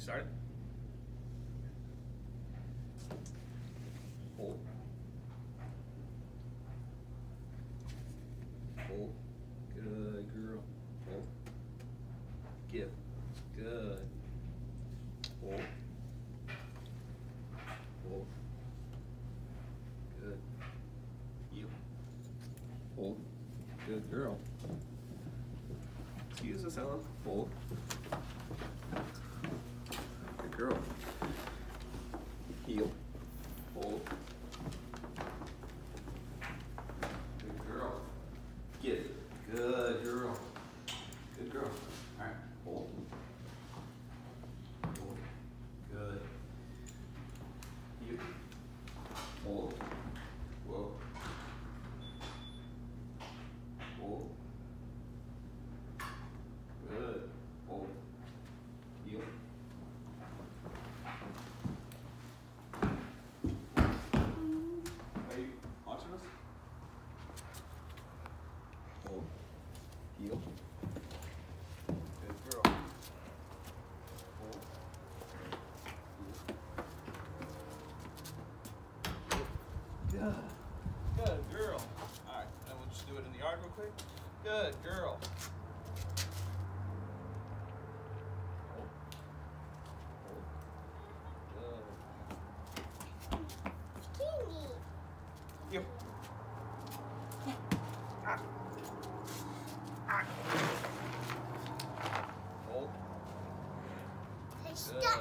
You started? Hold. Hold. Good girl. Hold. Give. Good. Hold. Hold. Good. You. Hold. Good girl. Excuse us, Ellen. Hold. Girl. Heel. Hold. Good girl. Get it. Good girl. Good girl. All right. Hold. Hold. Good. You. Hold. Whoa. Hold. Good. Hold. Heel. Are you watching us? Hold. Heel. Good girl. Good. Good girl. All right, then we'll just do it in the yard real quick. Good girl. Hold. Hold. Good. Yep. Ah. Ah. Hold. Stop